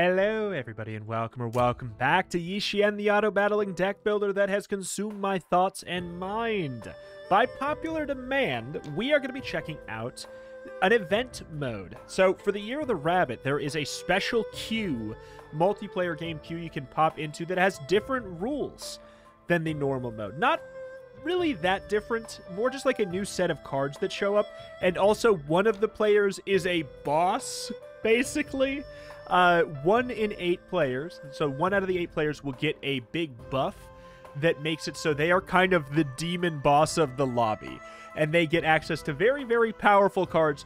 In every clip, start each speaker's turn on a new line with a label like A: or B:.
A: Hello, everybody, and welcome or welcome back to Yi Xian, the auto battling deck builder that has consumed my thoughts and mind. By popular demand, we are going to be checking out an event mode. So, for the Year of the Rabbit, there is a special queue, multiplayer game queue you can pop into that has different rules than the normal mode. Not really that different, more just like a new set of cards that show up. And also, one of the players is a boss, basically. Uh, one in eight players, so one out of the eight players will get a big buff that makes it so they are kind of the demon boss of the lobby. And they get access to very, very powerful cards,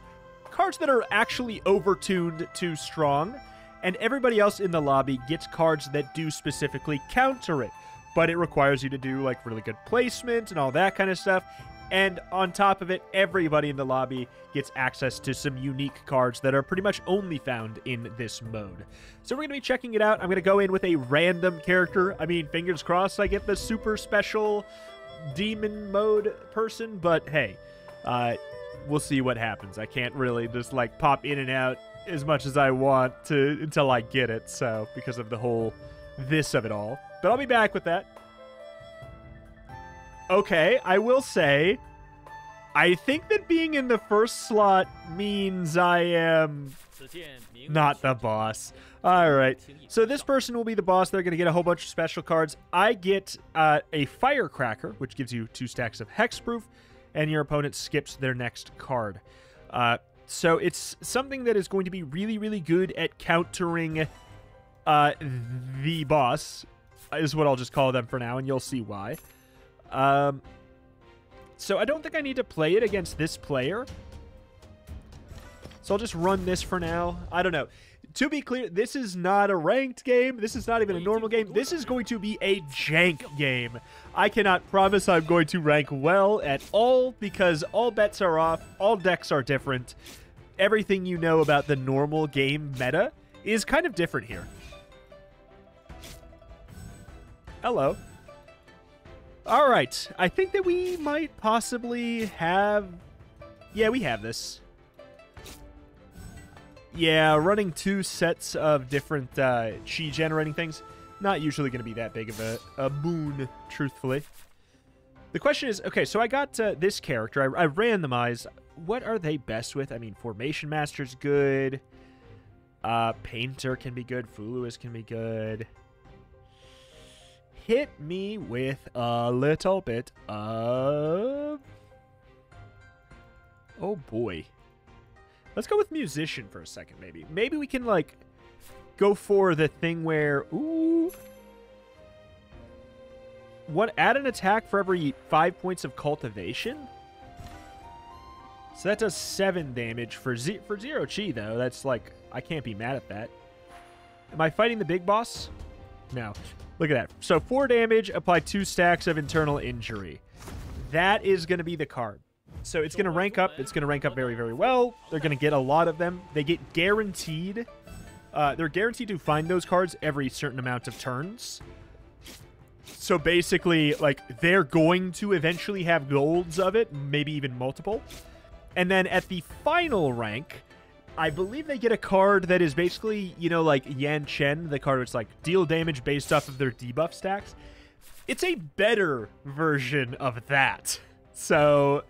A: cards that are actually overtuned to strong. And everybody else in the lobby gets cards that do specifically counter it but it requires you to do like really good placement and all that kind of stuff. And on top of it, everybody in the lobby gets access to some unique cards that are pretty much only found in this mode. So we're going to be checking it out. I'm going to go in with a random character. I mean, fingers crossed I get the super special demon mode person, but hey, uh, we'll see what happens. I can't really just like pop in and out as much as I want to until I get it. So because of the whole this of it all. But I'll be back with that. Okay, I will say, I think that being in the first slot means I am not the boss. All right. So this person will be the boss. They're going to get a whole bunch of special cards. I get uh, a Firecracker, which gives you two stacks of Hexproof, and your opponent skips their next card. Uh, so it's something that is going to be really, really good at countering uh, the boss, is what I'll just call them for now, and you'll see why. Um, so I don't think I need to play it against this player. So I'll just run this for now. I don't know. To be clear, this is not a ranked game. This is not even a normal game. This is going to be a jank game. I cannot promise I'm going to rank well at all because all bets are off. All decks are different. Everything you know about the normal game meta is kind of different here. Hello. All right. I think that we might possibly have... Yeah, we have this. Yeah, running two sets of different uh, chi generating things, not usually going to be that big of a, a boon, truthfully. The question is, okay, so I got uh, this character. I, I randomized. What are they best with? I mean, Formation Master's good. Uh, Painter can be good. Fuluous can be good hit me with a little bit of... Oh boy. Let's go with musician for a second, maybe. Maybe we can, like, go for the thing where... Ooh... What? Add an attack for every five points of cultivation? So that does seven damage for, ze for zero chi, though. That's, like, I can't be mad at that. Am I fighting the big boss? No. Look at that. So four damage, apply two stacks of internal injury. That is going to be the card. So it's going to rank up. It's going to rank up very, very well. They're going to get a lot of them. They get guaranteed. Uh, they're guaranteed to find those cards every certain amount of turns. So basically, like, they're going to eventually have golds of it, maybe even multiple. And then at the final rank, I believe they get a card that is basically, you know, like Yan Chen, the card which like deal damage based off of their debuff stacks. It's a better version of that. So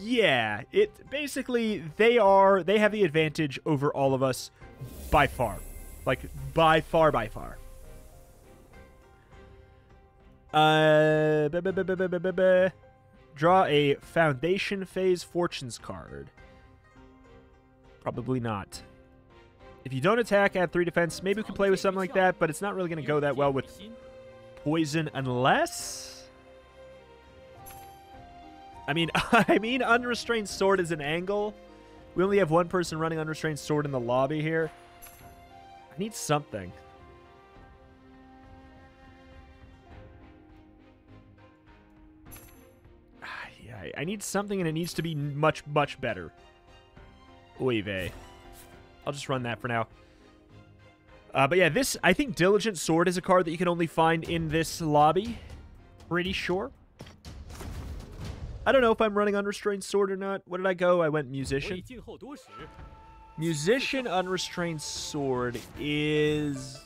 A: yeah, it basically they are they have the advantage over all of us by far. Like by far by far. Uh draw a foundation phase fortunes card. Probably not. If you don't attack, add 3 defense. Maybe we can play with something like that, but it's not really going to go that well with poison unless... I mean, I mean, unrestrained sword is an angle. We only have one person running unrestrained sword in the lobby here. I need something. yeah, I need something, and it needs to be much, much better. Oy vey. I'll just run that for now. Uh, but yeah, this, I think Diligent Sword is a card that you can only find in this lobby. Pretty sure. I don't know if I'm running Unrestrained Sword or not. What did I go? I went Musician. Musician Unrestrained Sword is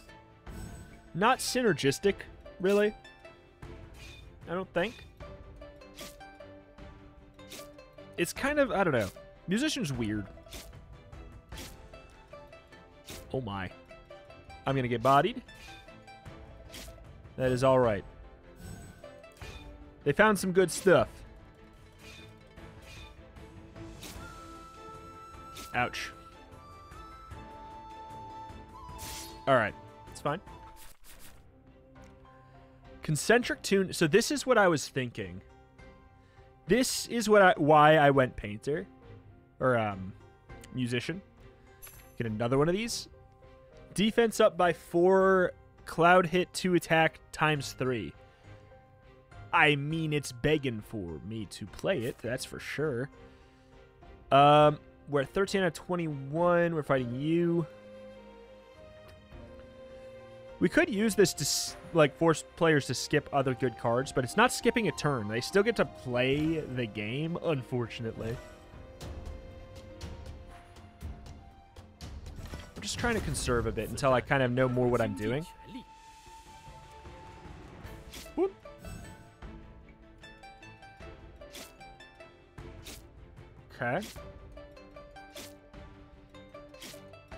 A: not synergistic, really. I don't think. It's kind of, I don't know. Musician's weird. Oh my. I'm going to get bodied. That is all right. They found some good stuff. Ouch. All right. It's fine. Concentric tune. So this is what I was thinking. This is what I why I went painter or um musician. Get another one of these. Defense up by 4, cloud hit 2 attack times 3. I mean, it's begging for me to play it, that's for sure. Um, we're at 13 out of 21. We're fighting you. We could use this to like force players to skip other good cards, but it's not skipping a turn. They still get to play the game, unfortunately. Trying to conserve a bit until I kind of know more what I'm doing. Whoop. Okay.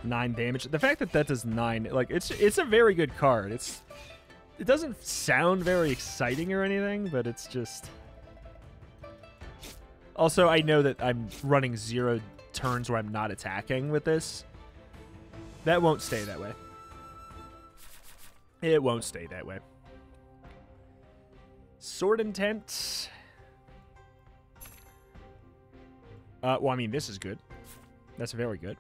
A: nine damage. The fact that that does nine, like it's it's a very good card. It's it doesn't sound very exciting or anything, but it's just. Also, I know that I'm running zero turns where I'm not attacking with this. That won't stay that way. It won't stay that way. Sword intent. Uh, well, I mean, this is good. That's very good.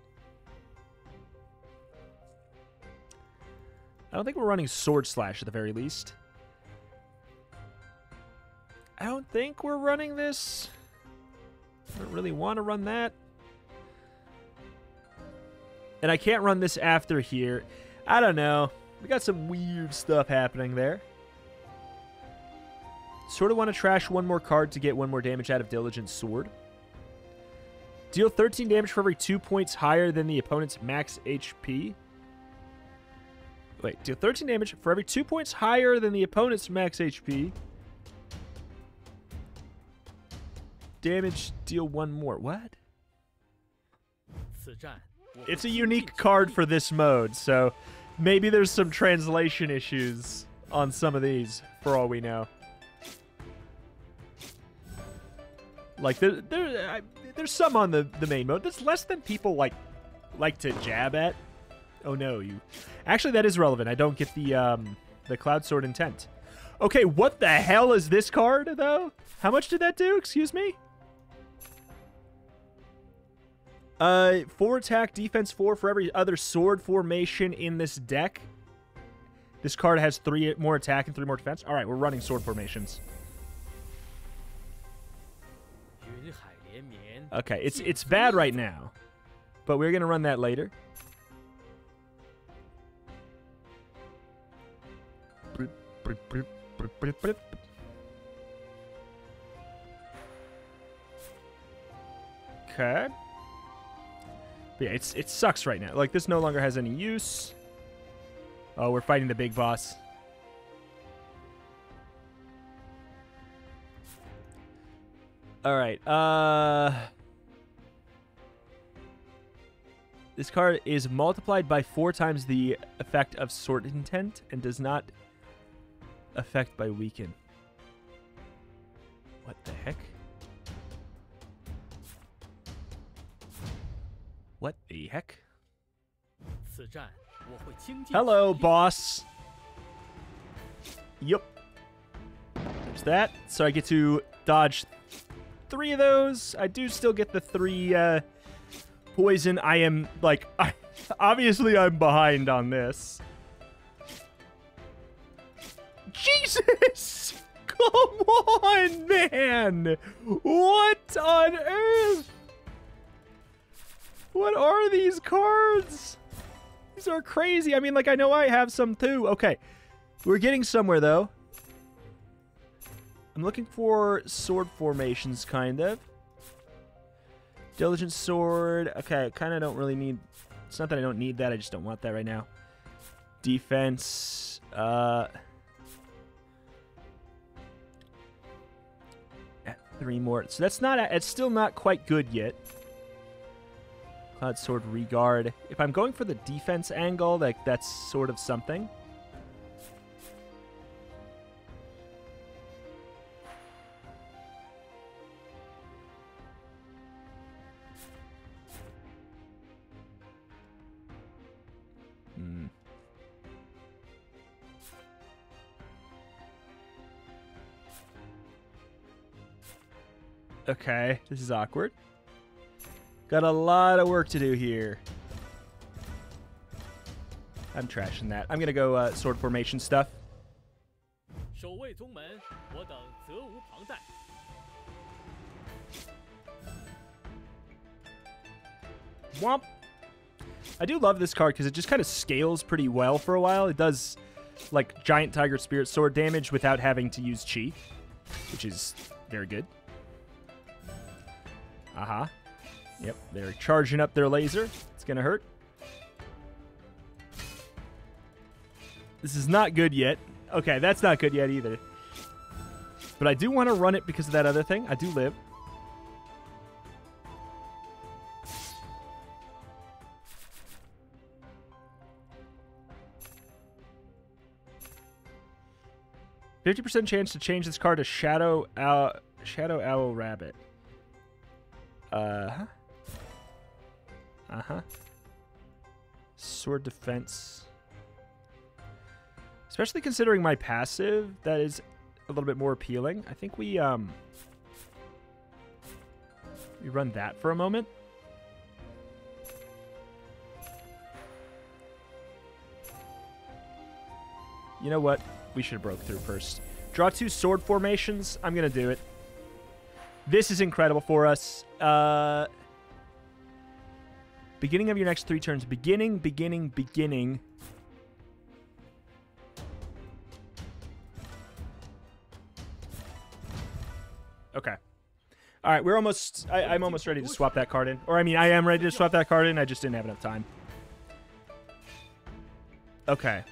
A: I don't think we're running Sword Slash at the very least. I don't think we're running this. I don't really want to run that. And I can't run this after here. I don't know. We got some weird stuff happening there. Sort of want to trash one more card to get one more damage out of Diligent Sword. Deal 13 damage for every two points higher than the opponent's max HP. Wait, deal 13 damage for every two points higher than the opponent's max HP. Damage, deal one more. What? It's a unique card for this mode, so maybe there's some translation issues on some of these, for all we know. Like, there, there, I, there's some on the, the main mode. that's less than people, like, like to jab at. Oh no, you... Actually, that is relevant. I don't get the, um, the Cloud Sword intent. Okay, what the hell is this card, though? How much did that do? Excuse me? Uh, 4 attack, defense 4 for every other sword formation in this deck. This card has 3 more attack and 3 more defense. Alright, we're running sword formations. Okay, it's it's bad right now. But we're to run that later. Okay. But yeah, it's it sucks right now. Like this no longer has any use. Oh, we're fighting the big boss. All right. Uh This card is multiplied by 4 times the effect of Sword Intent and does not affect by weaken. What the heck? Heck? Hello, boss. Yup. There's that. So I get to dodge three of those. I do still get the three uh, poison. I am, like, I, obviously I'm behind on this. Jesus! Come on, man! What on earth? What are these cards? These are crazy. I mean, like, I know I have some too. Okay. We're getting somewhere, though. I'm looking for sword formations, kind of. Diligent Sword. Okay, I kind of don't really need... It's not that I don't need that. I just don't want that right now. Defense. Uh... Three more. So that's not... It's still not quite good yet. Cloud Sword Regard. If I'm going for the defense angle, like that's sort of something. Hmm. Okay, this is awkward. Got a lot of work to do here. I'm trashing that. I'm gonna go uh, sword formation stuff. Womp. I do love this card because it just kind of scales pretty well for a while. It does like giant tiger spirit sword damage without having to use chi, which is very good. Aha. Yep, they're charging up their laser. It's going to hurt. This is not good yet. Okay, that's not good yet either. But I do want to run it because of that other thing. I do live. Fifty percent chance to change this card to Shadow Owl, Shadow Owl Rabbit. Uh huh. Uh-huh. Sword defense. Especially considering my passive, that is a little bit more appealing. I think we, um... We run that for a moment. You know what? We should have broke through first. Draw two sword formations. I'm going to do it. This is incredible for us. Uh... Beginning of your next three turns. Beginning, beginning, beginning. Okay. All right, we're almost... I, am almost ready to swap that card in. Or, I mean, I am ready to swap that card in. I just didn't have enough time. Okay.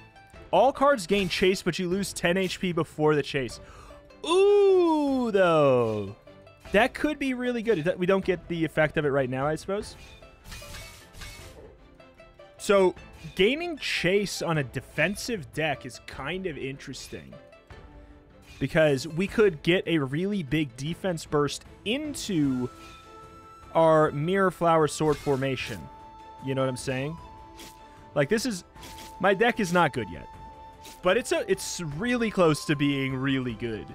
A: All cards gain chase, but you lose 10 HP before the chase. Ooh, though. That could be really good. We don't get the effect of it right now, I suppose. So, gaining chase on a defensive deck is kind of interesting. Because we could get a really big defense burst into our Mirror Flower Sword formation. You know what I'm saying? Like, this is... My deck is not good yet. But it's a, it's really close to being really good.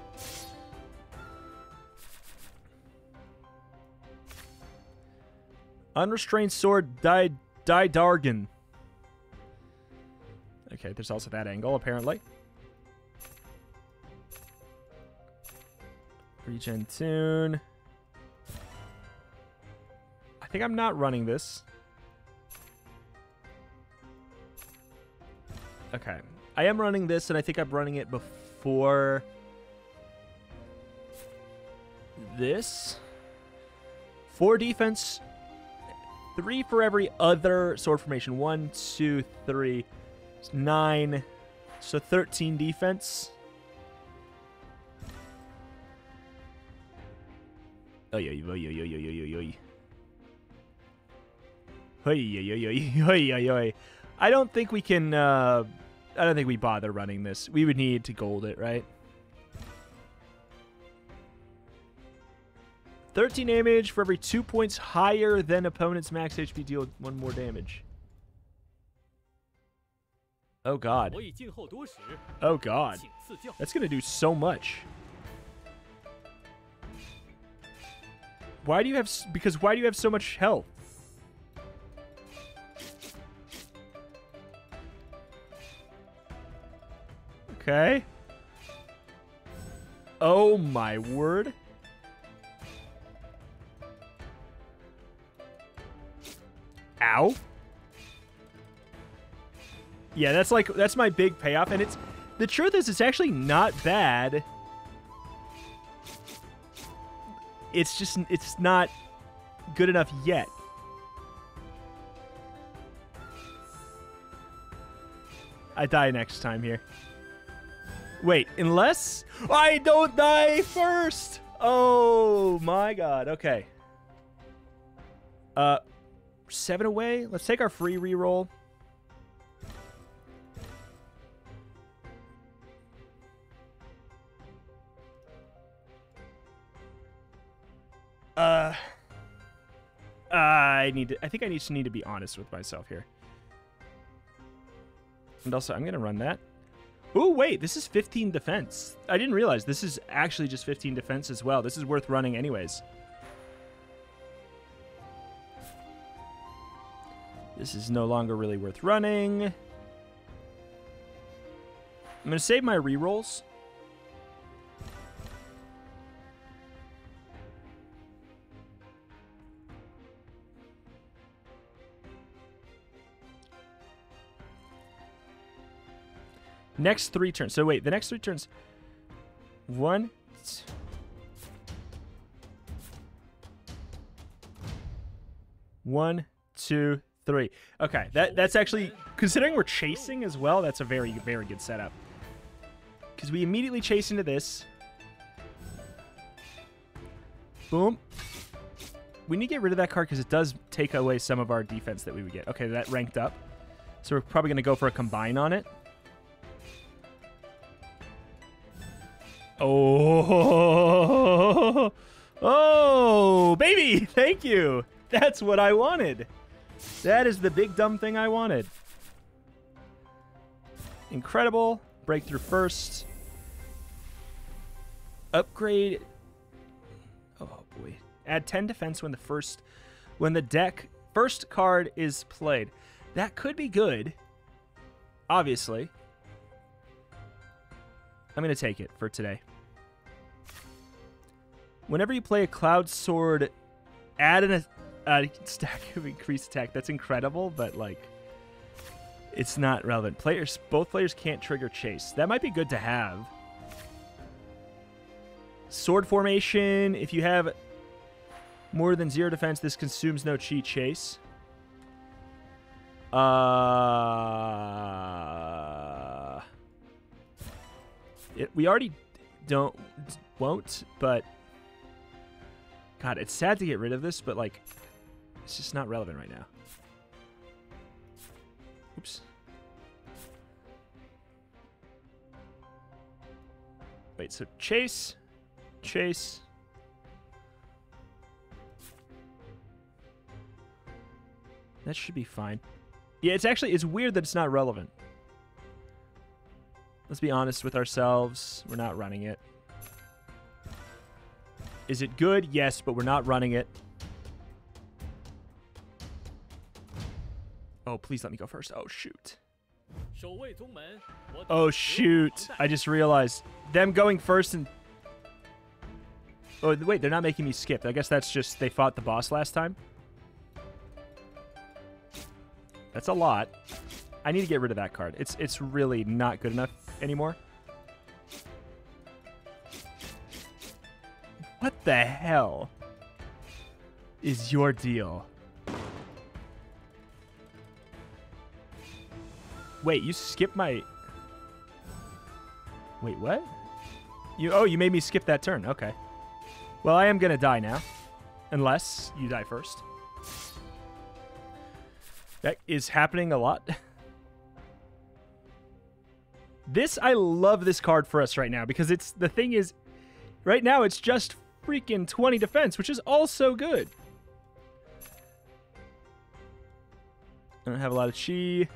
A: Unrestrained Sword died Dargan. Okay, there's also that angle, apparently. Regen tune. I think I'm not running this. Okay. I am running this, and I think I'm running it before this. Four defense. Three for every other sword formation. One, two, three. It's nine. So 13 defense. Yeah, yeah. Hey, yeah, yeah, yeah, yeah, yeah. I don't think we can. Uh, I don't think we bother running this. We would need to gold it, right? 13 damage for every two points higher than opponent's max HP. Deal one more damage. Oh god. Oh god. That's going to do so much. Why do you have... Because why do you have so much health? Okay. Oh my word. Ow. Yeah, that's like that's my big payoff, and it's the truth is it's actually not bad. It's just it's not good enough yet. I die next time here. Wait, unless I don't die first. Oh my god. Okay. Uh, seven away. Let's take our free reroll. Uh, I need to. I think I just need to be honest with myself here. And also, I'm gonna run that. Oh wait, this is 15 defense. I didn't realize this is actually just 15 defense as well. This is worth running anyways. This is no longer really worth running. I'm to save my rerolls. Next three turns. So wait, the next three turns. One. One, two, three. Okay, that that's actually considering we're chasing as well. That's a very very good setup. Because we immediately chase into this. Boom. We need to get rid of that card because it does take away some of our defense that we would get. Okay, that ranked up. So we're probably going to go for a combine on it. Oh, oh, baby! Thank you. That's what I wanted. That is the big dumb thing I wanted. Incredible. Breakthrough first. Upgrade. Oh boy. Add 10 defense when the first when the deck first card is played. That could be good. Obviously. I'm going to take it for today. Whenever you play a Cloud Sword, add an, a stack of increased attack. That's incredible, but like, it's not relevant. Players, both players can't trigger Chase. That might be good to have. Sword formation. If you have more than zero defense, this consumes no chi chase. Uh, it, we already don't won't, but God, it's sad to get rid of this, but like, it's just not relevant right now. Oops. Wait, so chase, chase. That should be fine. Yeah, it's actually, it's weird that it's not relevant. Let's be honest with ourselves. We're not running it. Is it good? Yes, but we're not running it. Oh, please let me go first. Oh, shoot. Oh, shoot. I just realized. Them going first and... Oh, wait, they're not making me skip. I guess that's just they fought the boss last time. That's a lot. I need to get rid of that card. It's it's really not good enough anymore. What the hell is your deal? Wait, you skipped my... Wait, what? You Oh, you made me skip that turn. Okay. Well, I am going to die now. Unless you die first. That is happening a lot. this, I love this card for us right now because it's, the thing is, right now it's just freaking 20 defense, which is also good. I don't have a lot of chi.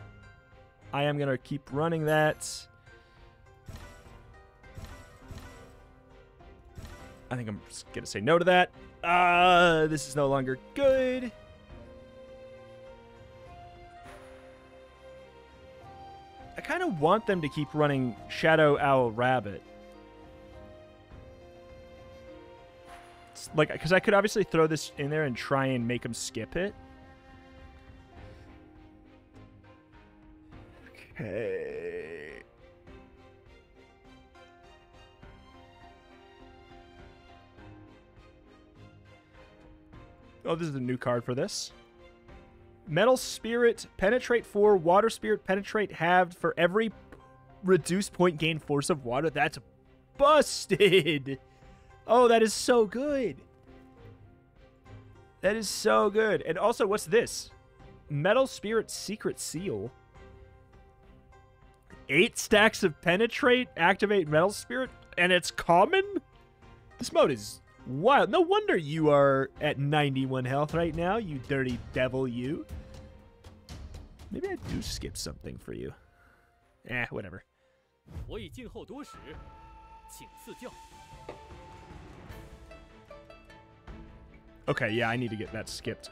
A: I am going to keep running that. I think I'm just going to say no to that. Uh, this is no longer good. I kind of want them to keep running Shadow Owl Rabbit. Like because I could obviously throw this in there and try and make him skip it. Okay. Oh, this is a new card for this. Metal Spirit, Penetrate 4, Water Spirit, Penetrate halved for every reduced point gain force of water. That's busted. Oh, that is so good. That is so good. And also, what's this? Metal Spirit Secret Seal. Eight stacks of Penetrate, activate Metal Spirit, and it's common? This mode is wild. No wonder you are at 91 health right now, you dirty devil, you. Maybe I do skip something for you. Eh, whatever. Okay, yeah, I need to get that skipped.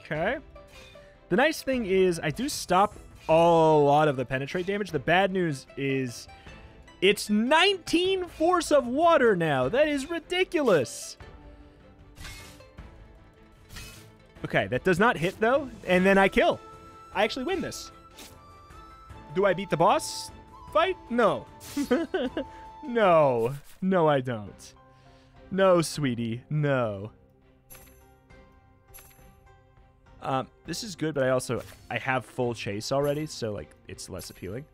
A: Okay. The nice thing is I do stop a lot of the penetrate damage. The bad news is it's 19 force of water now. That is ridiculous. Okay, that does not hit though, and then I kill. I actually win this. Do I beat the boss fight? No. no. No, I don't. No, sweetie. No. Um, this is good, but I also I have full chase already, so like it's less appealing.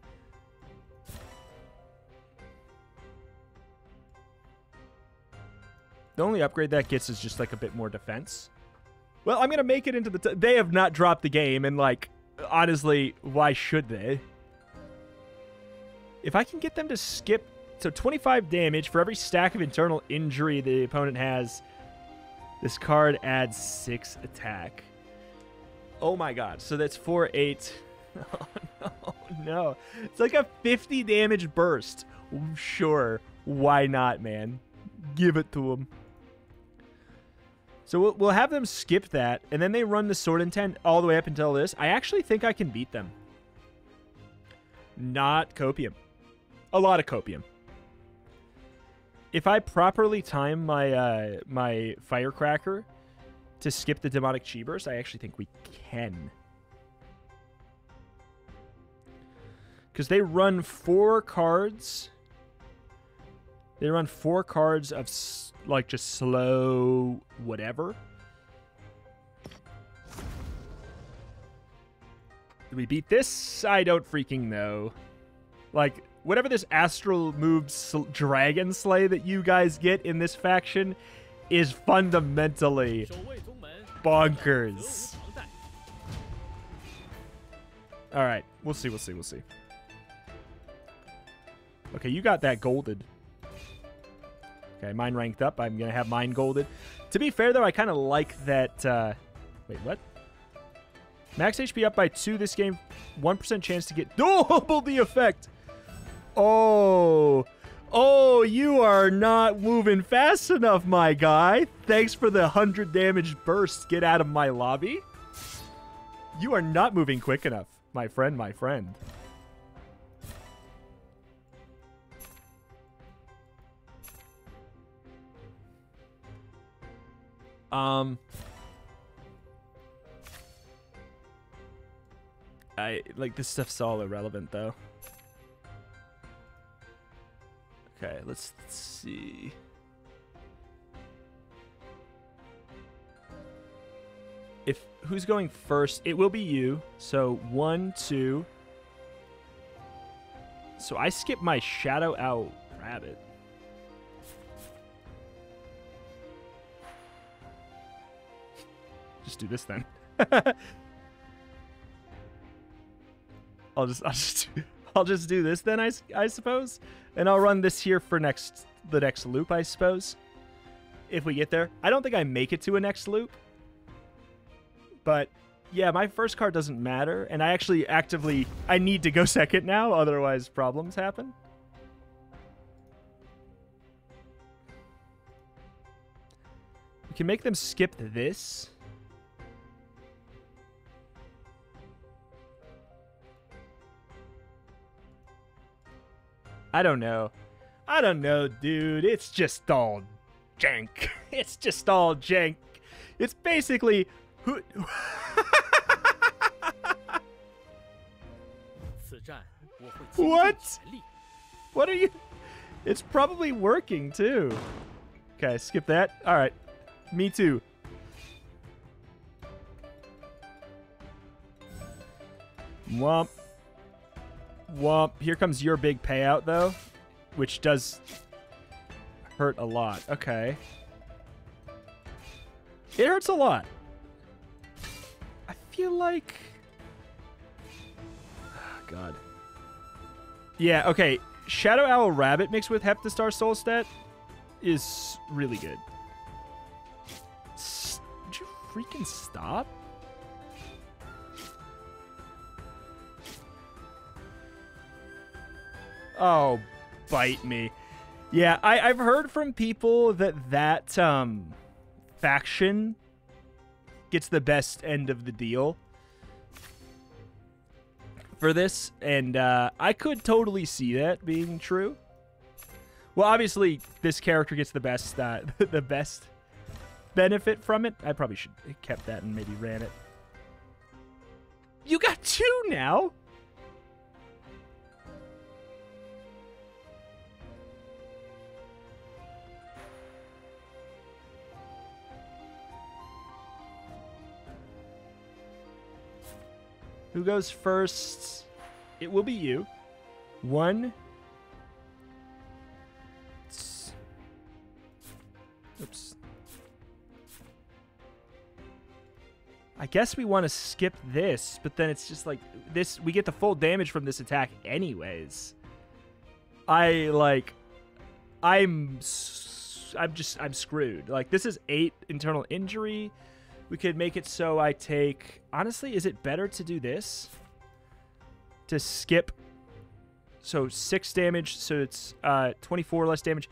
A: The only upgrade that gets is just like a bit more defense. Well, I'm gonna make it into the. they have not dropped the game, and like honestly, why should they? If I can get them to skip so 25 damage for every stack of internal injury the opponent has, this card adds six attack. Oh my god. So that's 4, 8. Oh no, no. It's like a 50 damage burst. Sure. Why not, man? Give it to them. So we'll have them skip that, and then they run the Sword Intent all the way up until this. I actually think I can beat them. Not Copium. A lot of Copium. If I properly time my uh, my Firecracker to skip the Demonic Chi Burst, I actually think we can. Because they run four cards. They run four cards of, like, just slow whatever. Do we beat this? I don't freaking know. Like, whatever this astral moves dragon slay that you guys get in this faction is fundamentally bonkers. All right, we'll see, we'll see, we'll see. Okay, you got that golded. Okay, mine ranked up. I'm going to have mine golded. To be fair, though, I kind of like that... Uh, wait, what? Max HP up by 2 this game. 1% chance to get double the effect. Oh... Oh, you are not moving fast enough, my guy. Thanks for the 100 damage burst. Get out of my lobby. You are not moving quick enough, my friend, my friend. Um... I, like, this stuff's all irrelevant, though. Okay, let's see. If who's going first? It will be you. So one, two. So I skip my Shadow Owl Rabbit. Just do this then. I'll just I'll just I'll just do this then I, I suppose. And I'll run this here for next the next loop, I suppose. If we get there. I don't think I make it to a next loop. But yeah, my first card doesn't matter. And I actually actively... I need to go second now, otherwise problems happen. We can make them skip this. I don't know. I don't know, dude. It's just all jank. It's just all jank. It's basically who. what? What are you? It's probably working too. Okay, skip that. All right. Me too. Womp. Womp. Here comes your big payout, though, which does hurt a lot. Okay. It hurts a lot. I feel like... God. Yeah, okay. Shadow Owl Rabbit mixed with Heptastar Soul Stat is really good. S Would you freaking stop? Oh, bite me. Yeah, I, I've heard from people that that um, faction gets the best end of the deal for this, and uh, I could totally see that being true. Well, obviously, this character gets the best uh, the best benefit from it. I probably should have kept that and maybe ran it. You got two now. Who goes first? It will be you. One. Oops. I guess we want to skip this, but then it's just like this. We get the full damage from this attack, anyways. I like. I'm. I'm just. I'm screwed. Like this is eight internal injury. We could make it so I take... Honestly, is it better to do this? To skip... So 6 damage, so it's uh, 24 less damage,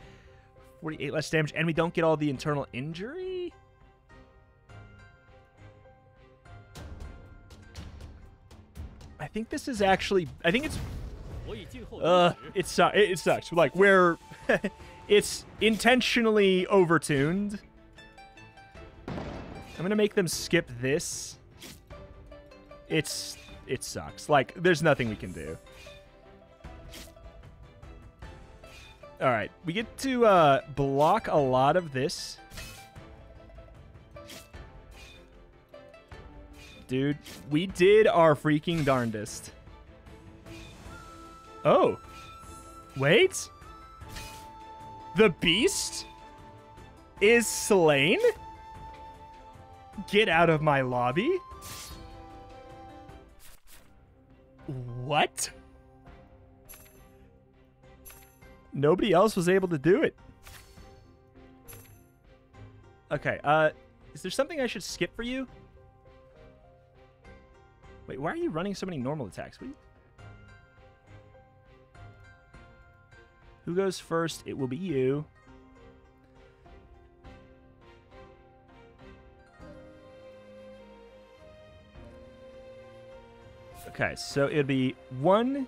A: 48 less damage, and we don't get all the internal injury? I think this is actually... I think it's... Uh, it, su it, sucks. Like, we're... it's intentionally overtuned I'm gonna make them skip this. It's it sucks. Like, there's nothing we can do. All right, we get to uh, block a lot of this. Dude, we did our freaking darndest. Oh. Wait. The beast is slain? Get out of my lobby? What? Nobody else was able to do it. Okay, uh, is there something I should skip for you? Wait, why are you running so many normal attacks? You... Who goes first? It will be you. Okay, so it'll be one.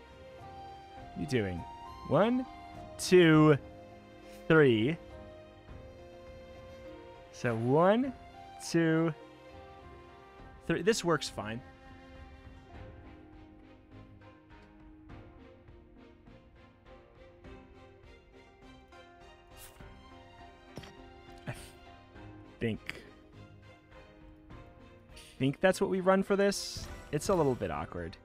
A: You doing? One, two, three. So one, two, three. This works fine. Think. Think that's what we run for this. It's a little bit awkward.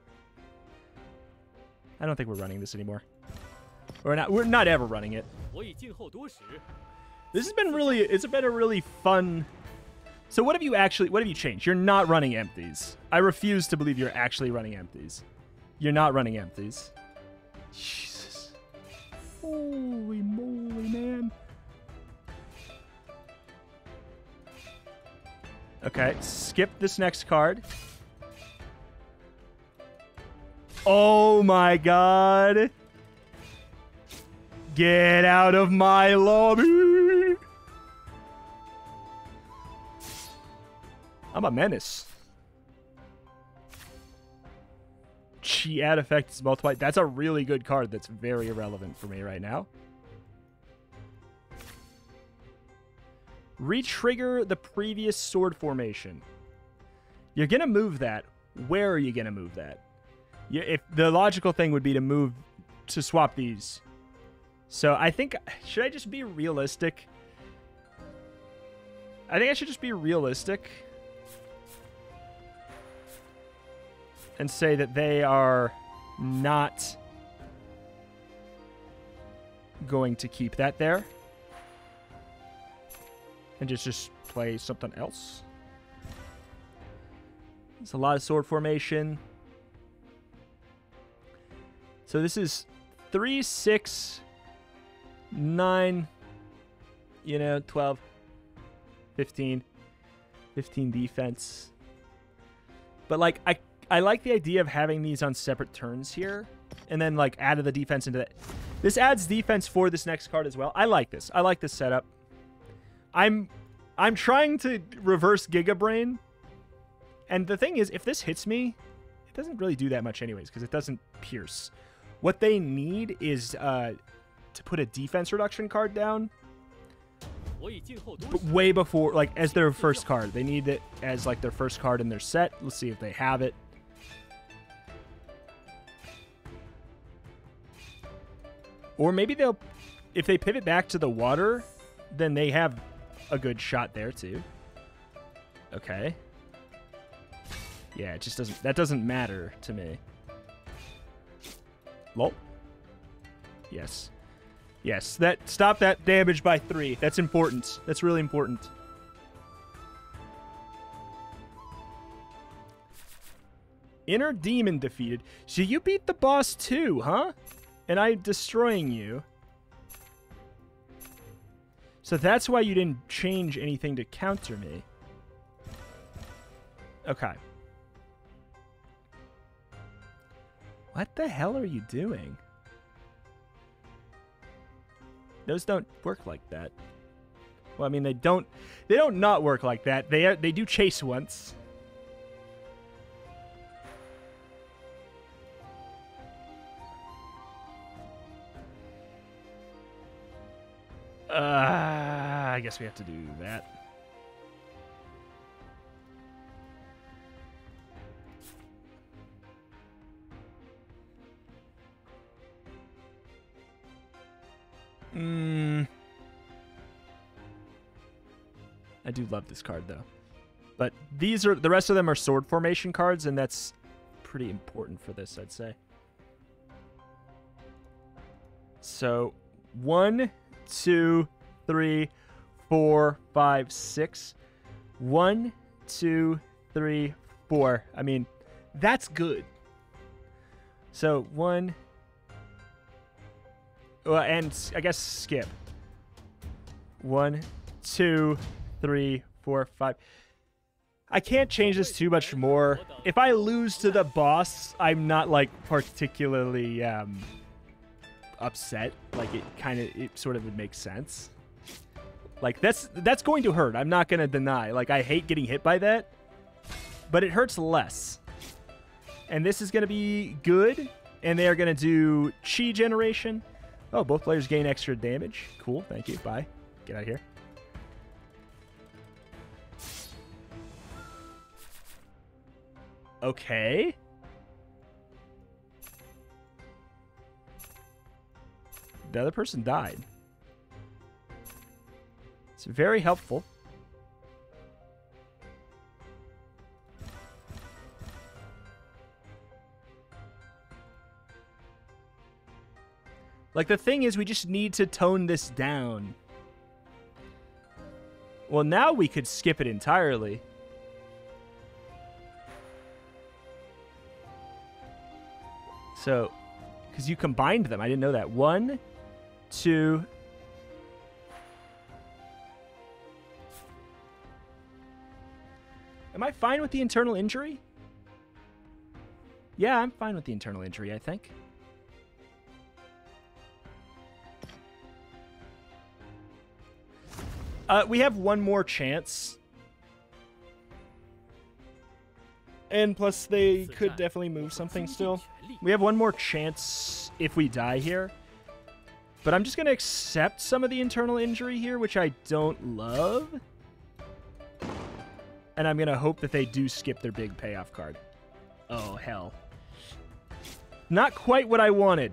A: I don't think we're running this anymore. We're not. We're not ever running it. This has been really. It's been a really fun. So what have you actually? What have you changed? You're not running empties. I refuse to believe you're actually running empties. You're not running empties. Jesus. Holy moly, man. Okay, skip this next card. Oh my god. Get out of my lobby. I'm a menace. Chi add effect is multiply. That's a really good card that's very irrelevant for me right now. Retrigger the previous sword formation. You're going to move that. Where are you going to move that? Yeah, if the logical thing would be to move to swap these. So I think, should I just be realistic? I think I should just be realistic and say that they are not going to keep that there and just just play something else. It's a lot of sword formation. So this is three, six, nine, you know, 12, 15, 15 defense. But like I I like the idea of having these on separate turns here and then like added the defense into that. This adds defense for this next card as well. I like this. I like this setup. I'm I'm trying to reverse Giga Brain. And the thing is, if this hits me, it doesn't really do that much anyways, because it doesn't pierce. What they need is uh, to put a defense reduction card down. Way before, like, as their first card. They need it as, like, their first card in their set. Let's see if they have it. Or maybe they'll, if they pivot back to the water, then they have a good shot there too. Okay. Yeah, it just doesn't, that doesn't matter to me. Lol. Yes. Yes, that, stop that damage by three. That's important. That's really important. Inner Demon defeated. So you beat the boss too, huh? And I'm destroying you. So that's why you didn't change anything to counter me. Okay. What the hell are you doing? Those don't work like that. Well, I mean, they don't. They don't not work like that. They are, they do chase once. Uh, I guess we have to do that. Mm. I do love this card though. But these are the rest of them are sword formation cards, and that's pretty important for this, I'd say. So one, two, three, four, five, six. One, two, three, four. I mean, that's good. So one, well, and I guess skip. One, two, three, four, five. I can't change this too much more. If I lose to the boss, I'm not like particularly um, upset. Like it kind of, it sort of would make sense. Like that's that's going to hurt. I'm not gonna deny. Like I hate getting hit by that, but it hurts less. And this is gonna be good. And they are gonna do chi generation. Oh, both players gain extra damage. Cool. Thank you. Bye. Get out of here. Okay. The other person died. It's very helpful. Like, the thing is, we just need to tone this down. Well, now we could skip it entirely. So, because you combined them. I didn't know that. One, two. Am I fine with the internal injury? Yeah, I'm fine with the internal injury, I think. Uh, we have one more chance. And plus, they could definitely move something still. We have one more chance if we die here. But I'm just going to accept some of the internal injury here, which I don't love. And I'm going to hope that they do skip their big payoff card. Oh, hell. Not quite what I wanted.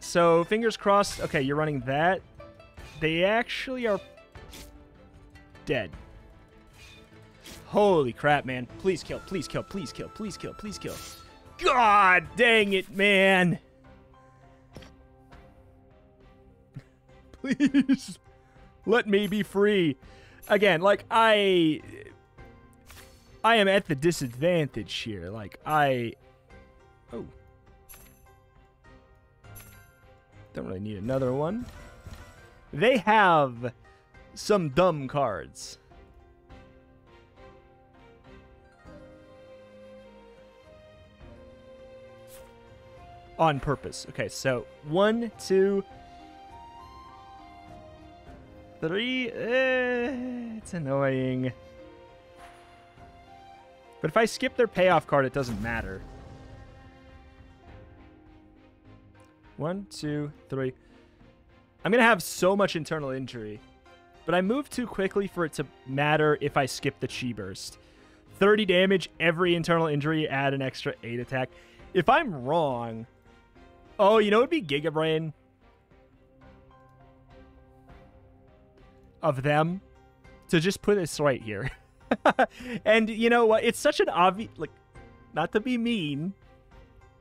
A: So fingers crossed. Okay, you're running that. They actually are dead. Holy crap, man. Please kill, please kill, please kill, please kill, please kill. God dang it, man. Please let me be free. Again, like I I am at the disadvantage here. Like I Oh. Don't really need another one. They have some dumb cards. On purpose. Okay, so one, two, three. Eh, it's annoying. But if I skip their payoff card, it doesn't matter. One, two, three. I'm going to have so much internal injury. But I move too quickly for it to matter if I skip the Chi Burst. 30 damage, every internal injury, add an extra 8 attack. If I'm wrong... Oh, you know it would be Giga Brain? Of them? To just put this right here. and you know what? It's such an obvious... Like, not to be mean,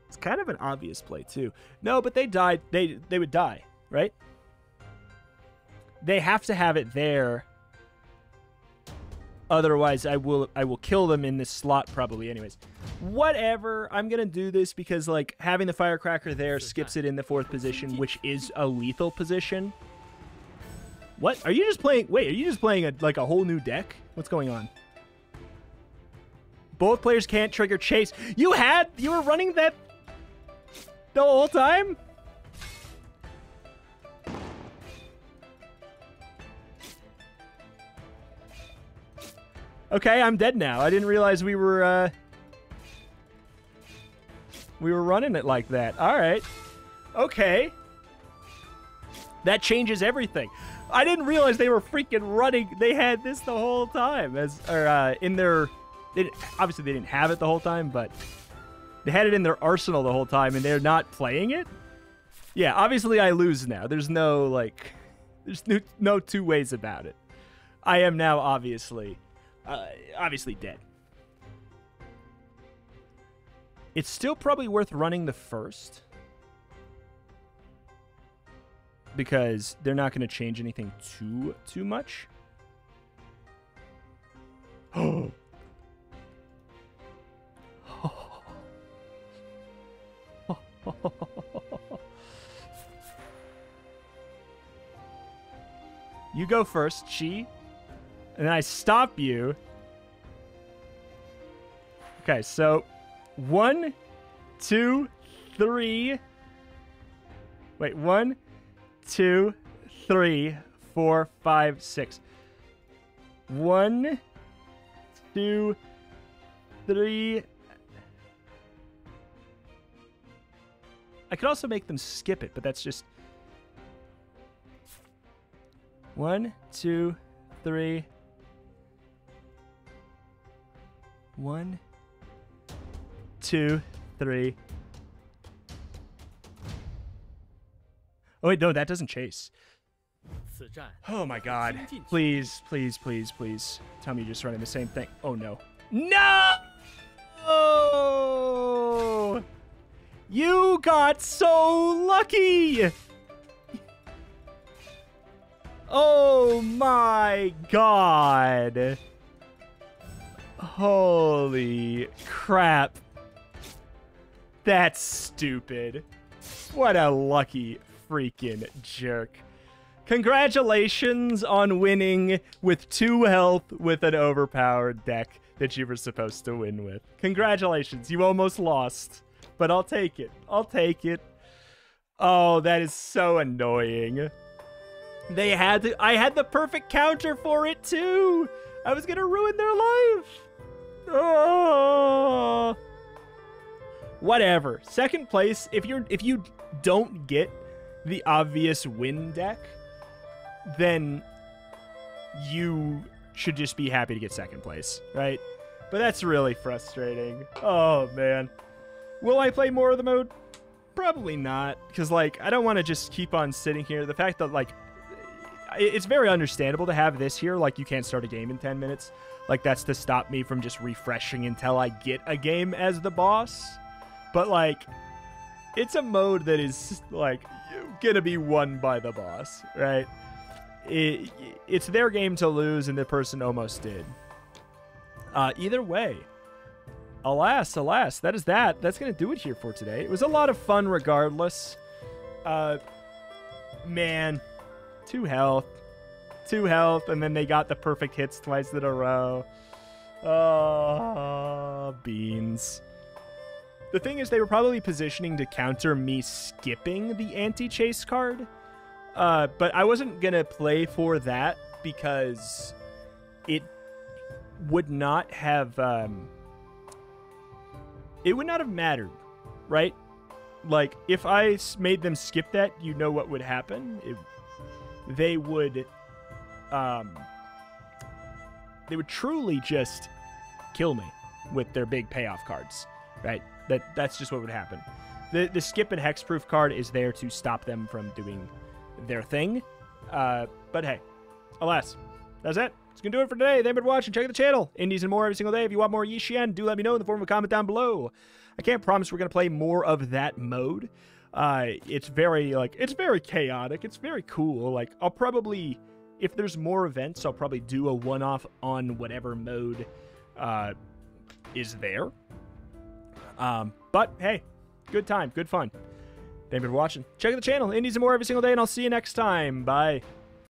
A: it's kind of an obvious play too. No, but they died. They they would die, right? They have to have it there. Otherwise, I will I will kill them in this slot probably. Anyways, whatever. I'm gonna do this because like having the firecracker there skips it in the fourth position, which is a lethal position. What are you just playing? Wait, are you just playing a like a whole new deck? What's going on? Both players can't trigger chase. You had you were running that the whole time? Okay, I'm dead now. I didn't realize we were, uh... We were running it like that. All right. Okay. That changes everything. I didn't realize they were freaking running. They had this the whole time as, or, uh, in their, they, obviously they didn't have it the whole time, but they had it in their arsenal the whole time and they're not playing it? Yeah, obviously I lose now. There's no, like, there's no, no two ways about it. I am now obviously, uh, obviously dead. It's still probably worth running the first. Because they're not going to change anything too, too much. Oh. you go first, Chi. And then I stop you. Okay, so one, two, three. Wait, one, two, three, four, five, six. One, two, three, I could also make them skip it, but that's just... One, two, three... One, two, three... Oh, wait, no, that doesn't chase. Oh my god. Please, please, please, please. Tell me you're just running the same thing. Oh no. No! Oh! You got so lucky! Oh my god. Holy crap. That's stupid. What a lucky freaking jerk. Congratulations on winning with two health with an overpowered deck that you were supposed to win with. Congratulations, you almost lost but I'll take it. I'll take it. Oh, that is so annoying. They had to, I had the perfect counter for it too. I was gonna ruin their life. Oh. Whatever. Second place. If you're if you don't get the obvious win deck, then you should just be happy to get second place, right? But that's really frustrating. Oh man. Will I play more of the mode? probably not, because like I don't want to just keep on sitting here. The fact that like it's very understandable to have this here. Like you can't start a game in ten minutes. Like that's to stop me from just refreshing until I get a game as the boss. But like, it's a mode that is like gonna be won by the boss, right? It, it's their game to lose, and the person almost did. Uh, either way, alas, alas, that is that. That's to do it here for today. It was a lot of fun regardless. Uh, man, two health. Two health, and then they got the perfect hits twice in a row. Oh, beans. The thing is, they were probably positioning to counter me skipping the anti-chase card. Uh, but I wasn't going to play for that because it would not have... Um, it would not have mattered, right? Like, if I made them skip that, you know what would happen. It, they would, um, they would truly just kill me with their big payoff cards, right? That that's just what would happen. The the skip and hexproof card is there to stop them from doing their thing. Uh, but hey, alas, that's it. It's gonna do it for today. Thank you for watching. Check out the channel. Indies and more every single day. If you want more Yi do let me know in the form of a comment down below. I can't promise we're gonna play more of that mode. Uh, it's very like it's very chaotic. It's very cool. Like I'll probably, if there's more events, I'll probably do a one-off on whatever mode uh, is there. Um, but hey, good time, good fun. Thank you for watching. Check out the channel, Indies and more every single day, and I'll see you next time. Bye.